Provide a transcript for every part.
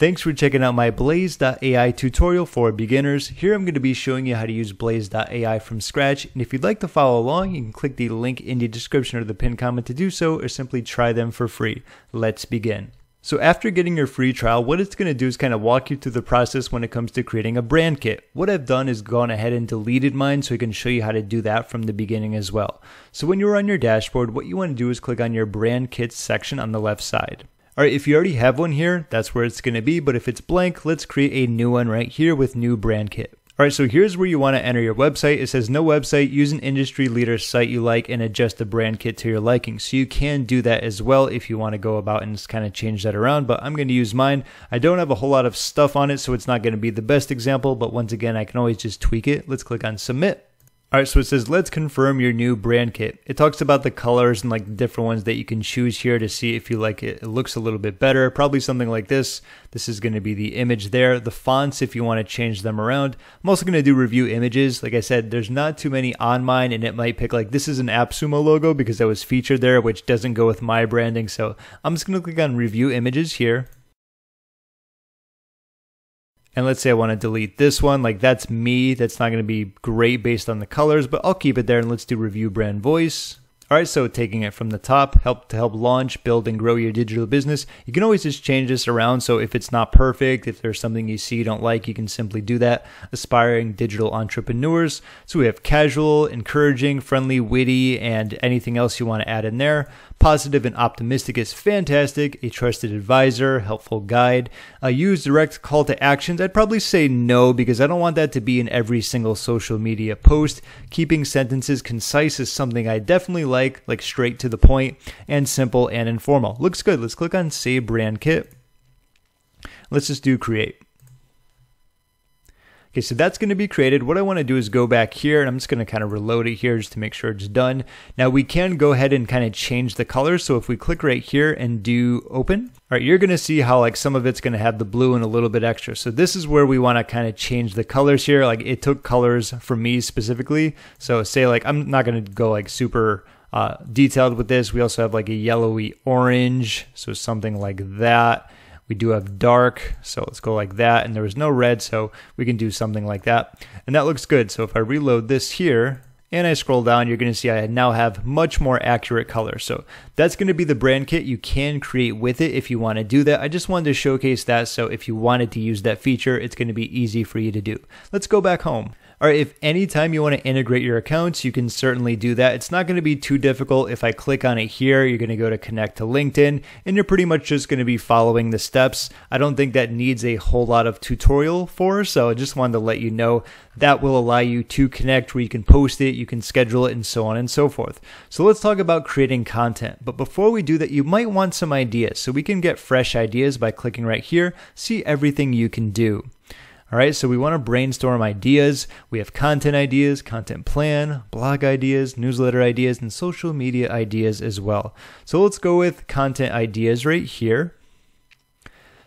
Thanks for checking out my Blaze.ai tutorial for beginners. Here I'm going to be showing you how to use Blaze.ai from scratch. And if you'd like to follow along, you can click the link in the description or the pinned comment to do so, or simply try them for free. Let's begin. So after getting your free trial, what it's going to do is kind of walk you through the process when it comes to creating a brand kit. What I've done is gone ahead and deleted mine so I can show you how to do that from the beginning as well. So when you're on your dashboard, what you want to do is click on your brand kits section on the left side. All right, if you already have one here, that's where it's to be. But if it's blank, let's create a new one right here with new brand kit. All right, so here's where you want to enter your website. It says no website, use an industry leader site you like and adjust the brand kit to your liking. So you can do that as well if you want to go about and kind of change that around, but I'm going to use mine. I don't have a whole lot of stuff on it, so it's not going to be the best example, but once again, I can always just tweak it. Let's click on submit. All right, so it says, let's confirm your new brand kit. It talks about the colors and like different ones that you can choose here to see if you like it. It looks a little bit better. Probably something like this. This is going to be the image there. The fonts, if you want to change them around. I'm also going to do review images. Like I said, there's not too many on mine and it might pick like this is an AppSumo logo because that was featured there, which doesn't go with my branding. So I'm just going to click on review images here. And let's say I want to delete this one, like that's me. That's not going to be great based on the colors, but I'll keep it there and let's do review brand voice. All right, so taking it from the top, help to help launch, build, and grow your digital business. You can always just change this around. So if it's not perfect, if there's something you see you don't like, you can simply do that. Aspiring digital entrepreneurs. So we have casual, encouraging, friendly, witty, and anything else you want to add in there. Positive and optimistic is fantastic. A trusted advisor, helpful guide. Uh, use direct call to actions. I'd probably say no because I don't want that to be in every single social media post. Keeping sentences concise is something I definitely like, like like straight to the point and simple and informal. Looks good. Let's click on Save Brand Kit. Let's just do create. Okay, so that's going to be created. What I want to do is go back here and I'm just going to kind of reload it here just to make sure it's done. Now we can go ahead and kind of change the color. So if we click right here and do open, all right, you're going to see how like some of it's going to have the blue and a little bit extra. So this is where we want to kind of change the colors here. Like it took colors for me specifically. So say like, I'm not going to go like super uh, detailed with this. We also have like a yellowy orange. So something like that. We do have dark, so let's go like that. And there was no red, so we can do something like that. And that looks good. So if I reload this here, and I scroll down, you're going to see I now have much more accurate color. So that's going to be the brand kit. You can create with it if you want to do that. I just wanted to showcase that. So if you wanted to use that feature, it's going to be easy for you to do. Let's go back home. Right, if anytime you want to integrate your accounts, you can certainly do that. It's not going to be too difficult. If I click on it here, you're going to go to connect to LinkedIn and you're pretty much just going to be following the steps. I don't think that needs a whole lot of tutorial for, so I just wanted to let you know that will allow you to connect where you can post it, you can schedule it, and so on and so forth. So let's talk about creating content. But before we do that, you might want some ideas. So we can get fresh ideas by clicking right here, see everything you can do. All right, so we want to brainstorm ideas. We have content ideas, content plan, blog ideas, newsletter ideas, and social media ideas as well. So let's go with content ideas right here.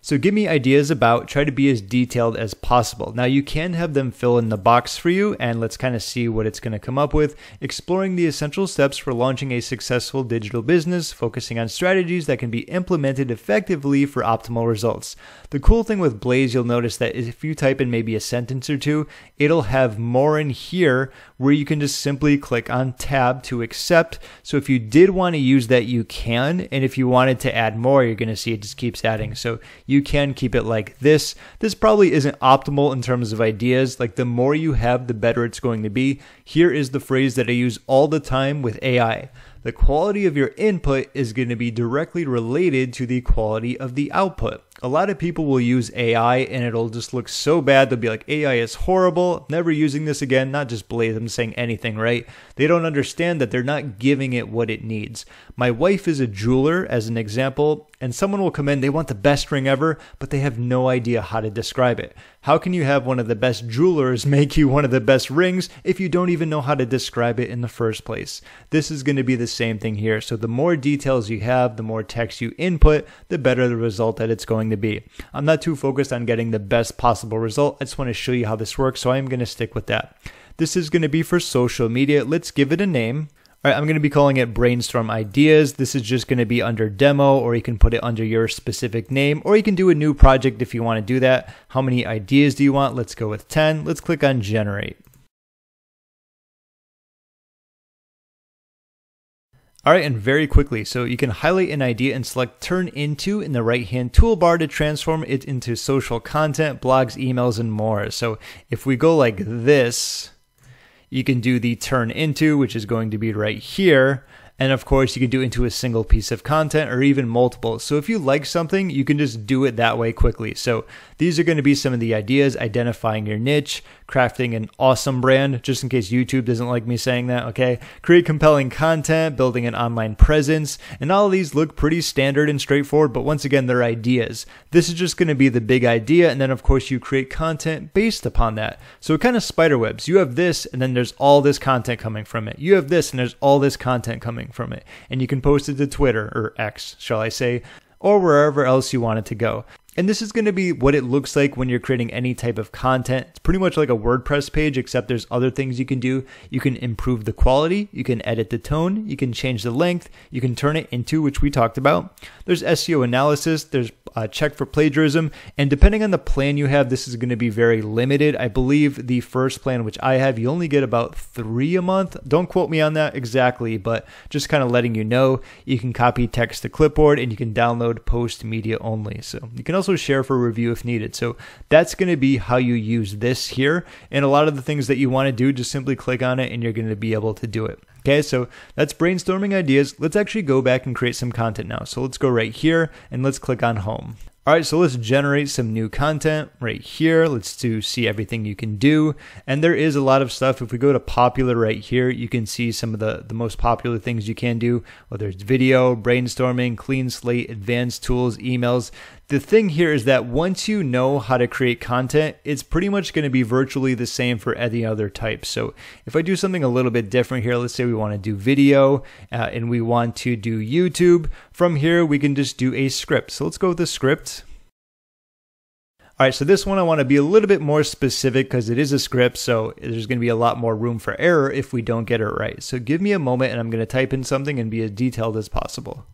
So give me ideas about, try to be as detailed as possible. Now you can have them fill in the box for you and let's kind of see what it's going to come up with. Exploring the essential steps for launching a successful digital business, focusing on strategies that can be implemented effectively for optimal results. The cool thing with Blaze, you'll notice that if you type in maybe a sentence or two, it'll have more in here where you can just simply click on tab to accept. So if you did want to use that, you can. And if you wanted to add more, you're going to see it just keeps adding. So you can keep it like this. This probably isn't optimal in terms of ideas. Like the more you have, the better it's going to be. Here is the phrase that I use all the time with AI. The quality of your input is going to be directly related to the quality of the output a lot of people will use AI and it'll just look so bad. They'll be like, AI is horrible, never using this again. Not just Blaze, I'm saying anything, right? They don't understand that they're not giving it what it needs. My wife is a jeweler, as an example, and someone will come in, they want the best ring ever, but they have no idea how to describe it. How can you have one of the best jewelers make you one of the best rings if you don't even know how to describe it in the first place? This is going to be the same thing here. So the more details you have, the more text you input, the better the result that it's going to be. I'm not too focused on getting the best possible result. I just want to show you how this works, so I'm going to stick with that. This is going to be for social media. Let's give it a name. All right, I'm going to be calling it brainstorm ideas. This is just going to be under demo, or you can put it under your specific name, or you can do a new project if you want to do that. How many ideas do you want? Let's go with 10. Let's click on generate. All right, and very quickly, so you can highlight an idea and select turn into in the right hand toolbar to transform it into social content, blogs, emails, and more. So if we go like this, you can do the turn into, which is going to be right here. And of course, you can do it into a single piece of content or even multiple. So if you like something, you can just do it that way quickly. So these are going to be some of the ideas identifying your niche, crafting an awesome brand, just in case YouTube doesn't like me saying that, okay? Create compelling content, building an online presence, and all these look pretty standard and straightforward, but once again, they're ideas. This is just going to be the big idea, and then of course, you create content based upon that. So it kind of spider webs. You have this, and then there's all this content coming from it. You have this, and there's all this content coming from it. And you can post it to Twitter, or X, shall I say, or wherever else you want it to go. And this is going to be what it looks like when you're creating any type of content. It's pretty much like a WordPress page, except there's other things you can do. You can improve the quality, you can edit the tone, you can change the length, you can turn it into, which we talked about. There's SEO analysis, there's a check for plagiarism, and depending on the plan you have, this is going to be very limited. I believe the first plan, which I have, you only get about three a month. Don't quote me on that exactly, but just kind of letting you know. You can copy text to clipboard and you can download post media only. So you can also share for review if needed. So that's going to be how you use this here. And a lot of the things that you want to do, just simply click on it and you're going to be able to do it. Okay, so that's brainstorming ideas. Let's actually go back and create some content now. So let's go right here and let's click on home. All right, so let's generate some new content right here. Let's do see everything you can do. And there is a lot of stuff. If we go to popular right here, you can see some of the, the most popular things you can do, whether it's video, brainstorming, clean slate, advanced tools, emails. The thing here is that once you know how to create content, it's pretty much going to be virtually the same for any other type. So if I do something a little bit different here, let's say we want to do video uh, and we want to do YouTube, from here we can just do a script. So let's go with the script. All right, so this one I want to be a little bit more specific because it is a script, so there's going to be a lot more room for error if we don't get it right. So give me a moment and I'm going to type in something and be as detailed as possible.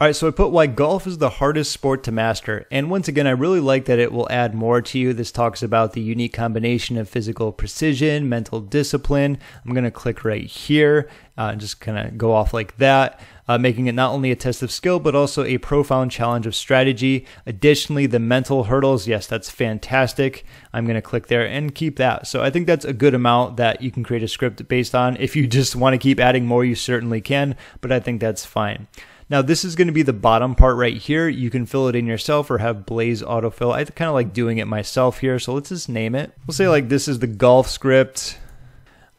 All right, so I put why golf is the hardest sport to master. And once again, I really like that it will add more to you. This talks about the unique combination of physical precision, mental discipline. I'm going to click right here uh, and just kind of go off like that, uh, making it not only a test of skill, but also a profound challenge of strategy. Additionally, the mental hurdles, yes, that's fantastic. I'm going to click there and keep that. So I think that's a good amount that you can create a script based on. If you just want to keep adding more, you certainly can, but I think that's fine. Now this is going to be the bottom part right here. You can fill it in yourself or have Blaze autofill. I kind of like doing it myself here. So let's just name it. We'll say like this is the golf script.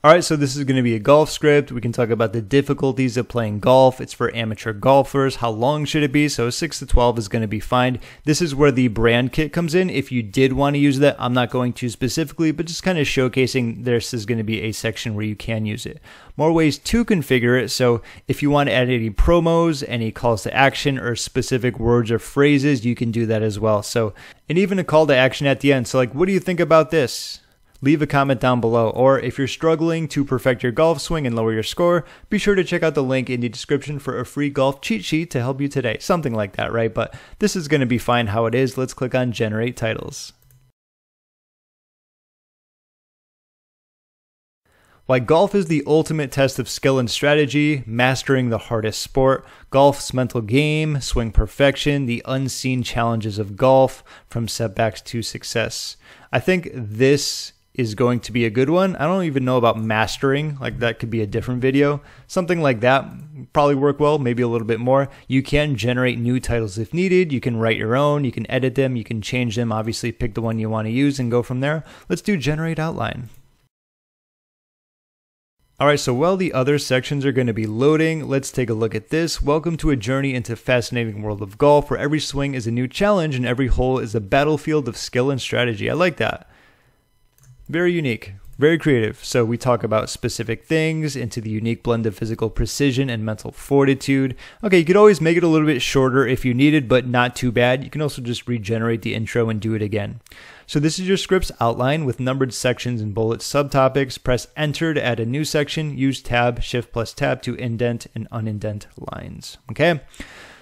All right, so this is going to be a golf script. We can talk about the difficulties of playing golf. It's for amateur golfers. How long should it be? So 6 to 12 is going to be fine. This is where the brand kit comes in. If you did want to use that, I'm not going to specifically, but just kind of showcasing this is going to be a section where you can use it. More ways to configure it. So if you want to add any promos, any calls to action, or specific words or phrases, you can do that as well. So, and even a call to action at the end. So like, what do you think about this? Leave a comment down below. Or if you're struggling to perfect your golf swing and lower your score, be sure to check out the link in the description for a free golf cheat sheet to help you today. Something like that, right? But this is going to be fine how it is. Let's click on generate titles. Why golf is the ultimate test of skill and strategy, mastering the hardest sport, golf's mental game, swing perfection, the unseen challenges of golf, from setbacks to success. I think this is going to be a good one. I don't even know about mastering, like that could be a different video. Something like that probably work well, maybe a little bit more. You can generate new titles if needed. You can write your own, you can edit them, you can change them. Obviously, pick the one you want to use and go from there. Let's do generate outline. All right, so while the other sections are going to be loading, let's take a look at this. Welcome to a journey into fascinating world of golf where every swing is a new challenge and every hole is a battlefield of skill and strategy. I like that. Very unique. Very creative. So we talk about specific things into the unique blend of physical precision and mental fortitude. Okay, you could always make it a little bit shorter if you needed, but not too bad. You can also just regenerate the intro and do it again. So this is your script's outline with numbered sections and bullet subtopics. Press enter to add a new section. Use tab, shift plus tab to indent and unindent lines. Okay.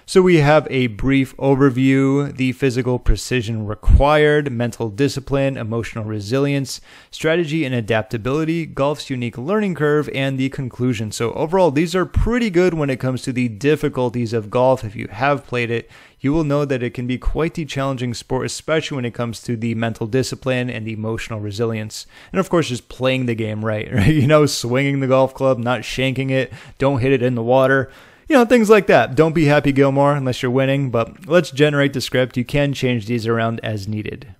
So we have a brief overview, the physical precision required, mental discipline, emotional resilience, strategy and adaptability, golf's unique learning curve, and the conclusion. So overall, these are pretty good when it comes to the difficulties of golf. If you have played it, you will know that it can be quite the challenging sport, especially when it comes to the mental discipline and the emotional resilience. And of course, just playing the game right, right? You know, swinging the golf club, not shanking it, don't hit it in the water you know, things like that. Don't be Happy Gilmore unless you're winning, but let's generate the script. You can change these around as needed.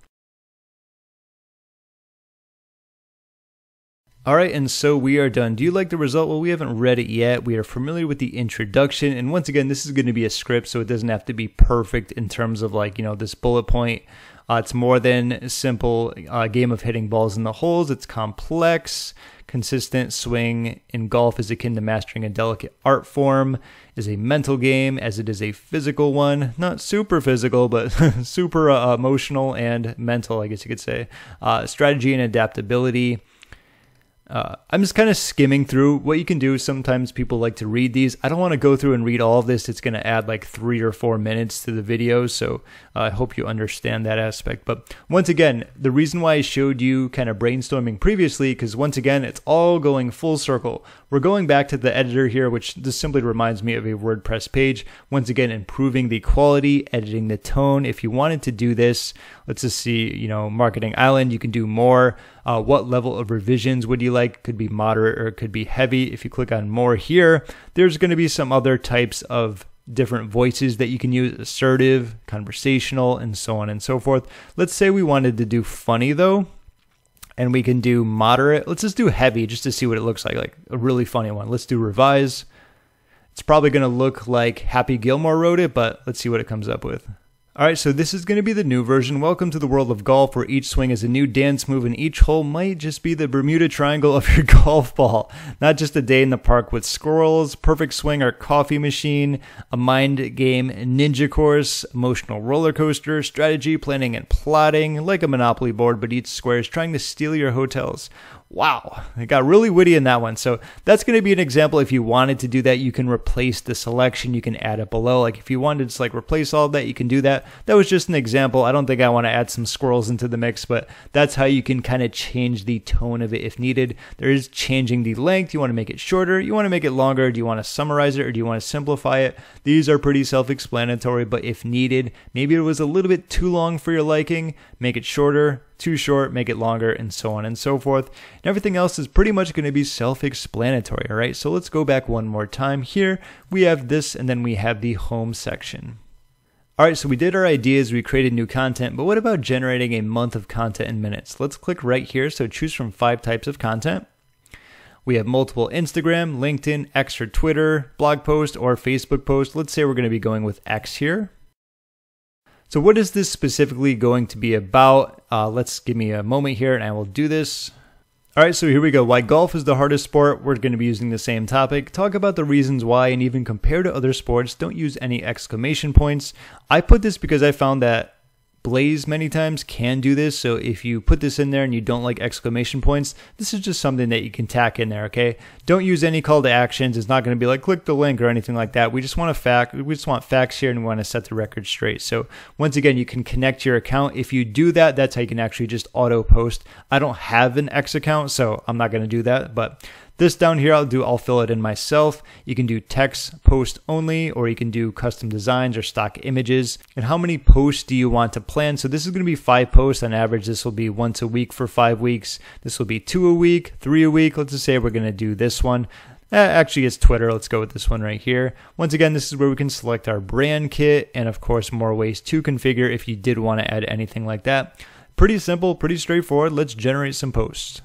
All right, and so we are done. Do you like the result? Well, we haven't read it yet. We are familiar with the introduction. And once again, this is going to be a script, so it doesn't have to be perfect in terms of like, you know, this bullet point. Uh, it's more than simple uh, game of hitting balls in the holes. It's complex consistent swing in golf is akin to mastering a delicate art form, is a mental game as it is a physical one. Not super physical, but super uh, emotional and mental, I guess you could say. Uh, strategy and adaptability uh, I'm just kind of skimming through what you can do. Sometimes people like to read these. I don't want to go through and read all of this. It's going to add like three or four minutes to the video. So uh, I hope you understand that aspect. But once again, the reason why I showed you kind of brainstorming previously, because once again, it's all going full circle. We're going back to the editor here, which this simply reminds me of a WordPress page. Once again, improving the quality, editing the tone. If you wanted to do this, let's just see, you know, Marketing Island, you can do more. Uh, what level of revisions would you like? Could be moderate or it could be heavy. If you click on more here, there's going to be some other types of different voices that you can use assertive, conversational, and so on and so forth. Let's say we wanted to do funny though, and we can do moderate. Let's just do heavy just to see what it looks like, like a really funny one. Let's do revise. It's probably going to look like Happy Gilmore wrote it, but let's see what it comes up with. All right, so this is going to be the new version. Welcome to the world of golf, where each swing is a new dance move, and each hole might just be the Bermuda Triangle of your golf ball. Not just a day in the park with squirrels, perfect swing or coffee machine, a mind game ninja course, emotional roller coaster, strategy, planning, and plotting, like a Monopoly board, but each square is trying to steal your hotels. Wow, it got really witty in that one. So that's going to be an example. If you wanted to do that, you can replace the selection. You can add it below. Like if you wanted to like replace all that, you can do that. That was just an example. I don't think I want to add some squirrels into the mix, but that's how you can kind of change the tone of it if needed. There is changing the length. You want to make it shorter. You want to make it longer. Do you want to summarize it or do you want to simplify it? These are pretty self-explanatory, but if needed, maybe it was a little bit too long for your liking, make it shorter too short, make it longer, and so on and so forth. And everything else is pretty much going to be self explanatory, all right? So let's go back one more time. Here we have this, and then we have the home section. All right, so we did our ideas, we created new content, but what about generating a month of content in minutes? Let's click right here. So choose from five types of content. We have multiple Instagram, LinkedIn, X or Twitter, blog post, or Facebook post. Let's say we're going to be going with X here. So what is this specifically going to be about? Uh, let's give me a moment here and I will do this. All right, so here we go. Why golf is the hardest sport. We're going to be using the same topic. Talk about the reasons why and even compare to other sports. Don't use any exclamation points. I put this because I found that Blaze many times can do this. So if you put this in there and you don't like exclamation points, this is just something that you can tack in there, okay? Don't use any call to actions. It's not going to be like click the link or anything like that. We just want a fact we just want facts here and we want to set the record straight. So once again, you can connect your account. If you do that, that's how you can actually just auto post. I don't have an X account, so I'm not going to do that, but this down here, I'll do, I'll fill it in myself. You can do text post only, or you can do custom designs or stock images. And how many posts do you want to plan? So this is going to be five posts on average. This will be once a week for five weeks. This will be two a week, three a week. Let's just say we're going to do this one. Actually, it's Twitter. Let's go with this one right here. Once again, this is where we can select our brand kit and, of course, more ways to configure if you did want to add anything like that. Pretty simple, pretty straightforward. Let's generate some posts.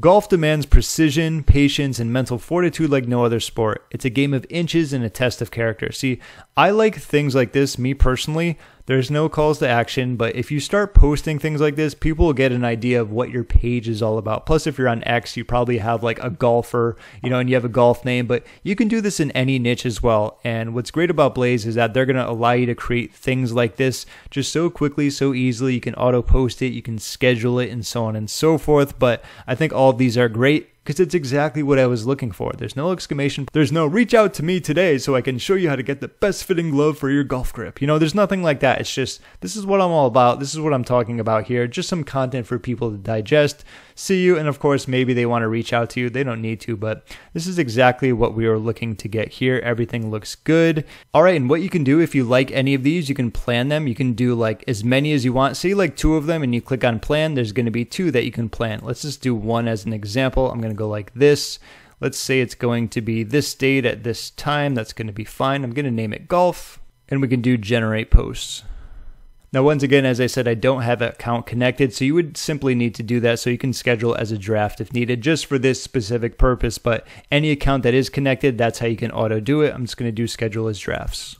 Golf demands precision, patience, and mental fortitude like no other sport. It's a game of inches and a test of character. See, I like things like this, me personally. There's no calls to action, but if you start posting things like this, people will get an idea of what your page is all about. Plus, if you're on X, you probably have like a golfer, you know, and you have a golf name, but you can do this in any niche as well. And what's great about Blaze is that they're going to allow you to create things like this just so quickly, so easily. You can auto post it, you can schedule it, and so on and so forth. But I think all of these are great because it's exactly what I was looking for. There's no exclamation, there's no reach out to me today so I can show you how to get the best fitting glove for your golf grip. You know, there's nothing like that. It's just, this is what I'm all about. This is what I'm talking about here. Just some content for people to digest, see you, and of course, maybe they want to reach out to you. They don't need to, but this is exactly what we are looking to get here. Everything looks good. All right, and what you can do if you like any of these, you can plan them. You can do like as many as you want. See like two of them and you click on plan, there's going to be two that you can plan. Let's just do one as an example. I'm going to go like this. Let's say it's going to be this date at this time. That's going to be fine. I'm going to name it golf and we can do generate posts. Now, once again, as I said, I don't have an account connected, so you would simply need to do that so you can schedule as a draft if needed just for this specific purpose. But any account that is connected, that's how you can auto do it. I'm just going to do schedule as drafts.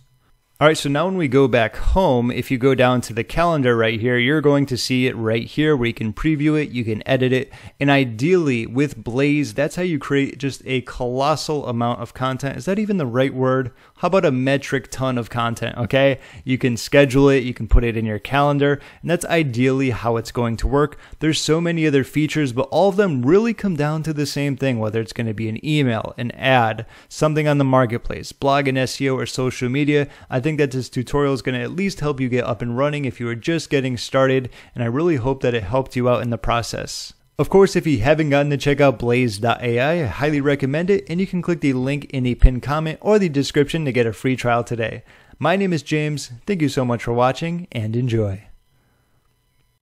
All right, so now when we go back home, if you go down to the calendar right here, you're going to see it right here where you can preview it, you can edit it, and ideally with Blaze, that's how you create just a colossal amount of content. Is that even the right word? How about a metric ton of content, okay? You can schedule it, you can put it in your calendar, and that's ideally how it's going to work. There's so many other features, but all of them really come down to the same thing, whether it's going to be an email, an ad, something on the marketplace, blog and SEO or social media. I think that this tutorial is going to at least help you get up and running if you are just getting started, and I really hope that it helped you out in the process. Of course, if you haven't gotten to check out blaze.ai, I highly recommend it, and you can click the link in the pinned comment or the description to get a free trial today. My name is James. Thank you so much for watching, and enjoy.